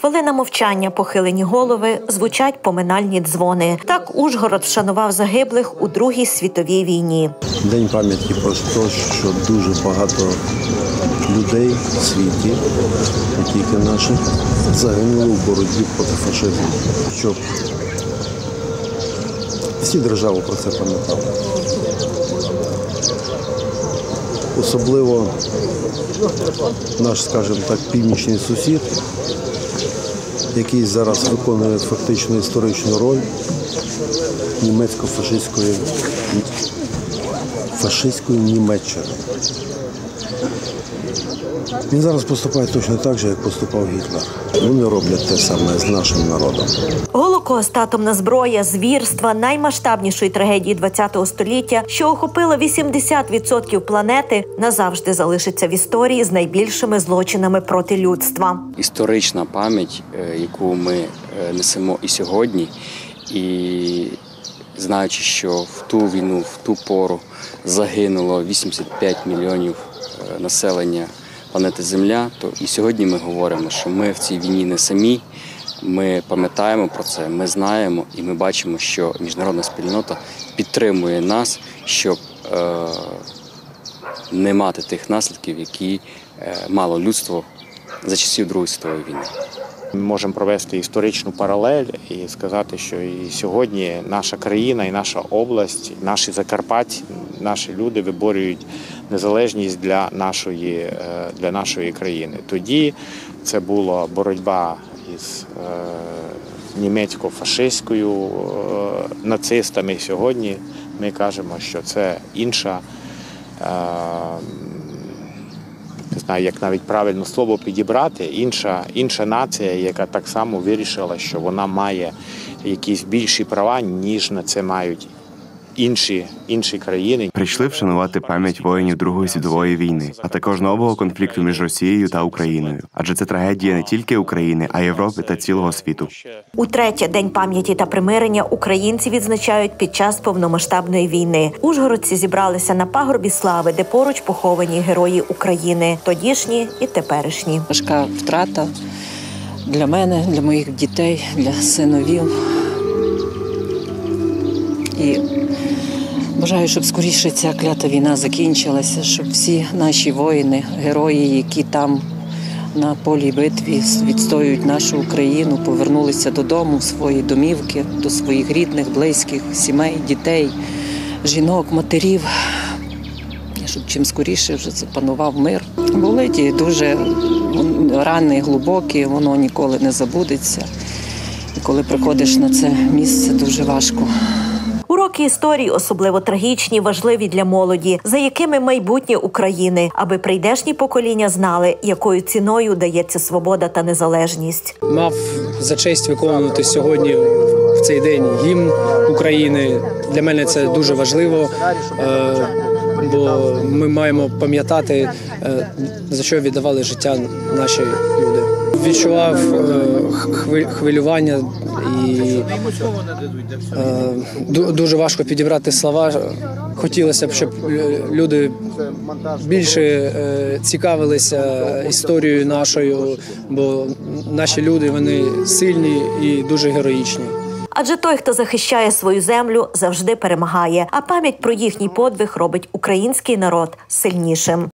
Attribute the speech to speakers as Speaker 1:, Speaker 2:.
Speaker 1: Хвилина мовчання, похилені голови, звучать поминальні дзвони. Так Ужгород вшанував загиблих у Другій світовій війні.
Speaker 2: День пам'яті про те, що дуже багато людей в світі, не тільки наших, загинули в боротьбі проти фашизму. Щоб всі держави про це пам'ятали. Особливо наш, скажімо так, північний сусід, який зараз виконує фактично історичну роль німецько-фашистської фашистської Німеччини. Він зараз поступає точно так же, як поступав Гітлер. Вони роблять те саме з нашим народом.
Speaker 1: Голокост, атомна зброя, звірства наймасштабнішої трагедії ХХ століття, що охопила 80% планети, назавжди залишиться в історії з найбільшими злочинами проти людства.
Speaker 3: історична пам'ять, е, яку ми е, несемо і сьогодні, і знаючи, що в ту війну, в ту пору загинуло 85 мільйонів населення планети Земля, то і сьогодні ми говоримо, що ми в цій війні не самі. Ми пам'ятаємо про це, ми знаємо і ми бачимо, що міжнародна спільнота підтримує нас, щоб е, не мати тих наслідків, які е, мало людство за часів Другої світової війни.
Speaker 4: Ми можемо провести історичну паралель і сказати, що і сьогодні наша країна, і наша область, наші Закарпаття, наші люди виборюють незалежність для нашої, е, для нашої країни. Тоді це була боротьба із е, німецько-фашистською е, нацистами. Сьогодні ми кажемо, що це інша. не знаю, як навіть правильно слово підібрати, інша, інша нація, яка так само вирішила, що вона має якісь більші права, ніж на це мають інші, інші країни.
Speaker 5: Прийшли вшанувати пам'ять воїнів Другої світової війни, а також нового конфлікту між Росією та Україною. Адже це трагедія не тільки України, а й Європи та цілого світу.
Speaker 1: Утретє день пам'яті та примирення українці відзначають під час повномасштабної війни. Ужгородці зібралися на пагорбі слави, де поруч поховані герої України, тодішні і теперішні.
Speaker 6: важка втрата для мене, для моїх дітей, для синовів. І бажаю, щоб скоріше ця клята війна закінчилася, щоб всі наші воїни, герої, які там на полі битві відстоюють нашу Україну, повернулися додому, в свої домівки, до своїх рідних, близьких, сімей, дітей, жінок, матерів щоб чим скоріше вже запанував мир. Були ті дуже рани глибокі, воно ніколи не забудеться. І коли приходиш на це місце, дуже важко.
Speaker 1: Уроки історії особливо трагічні, важливі для молоді, за якими майбутнє України, аби прийдешні покоління знали, якою ціною дається свобода та незалежність.
Speaker 7: мав за честь виконувати сьогодні в цей день гімн України. Для мене це дуже важливо, е, бо ми маємо пам'ятати, е, за що віддавали життя наші люди. Відчував е, хвилювання і е, дуже важко підібрати слова. Хотілося б, щоб люди більше цікавилися історією нашою, бо наші люди вони сильні і дуже героїчні.
Speaker 1: Адже той, хто захищає свою землю, завжди перемагає. А пам'ять про їхній подвиг робить український народ сильнішим.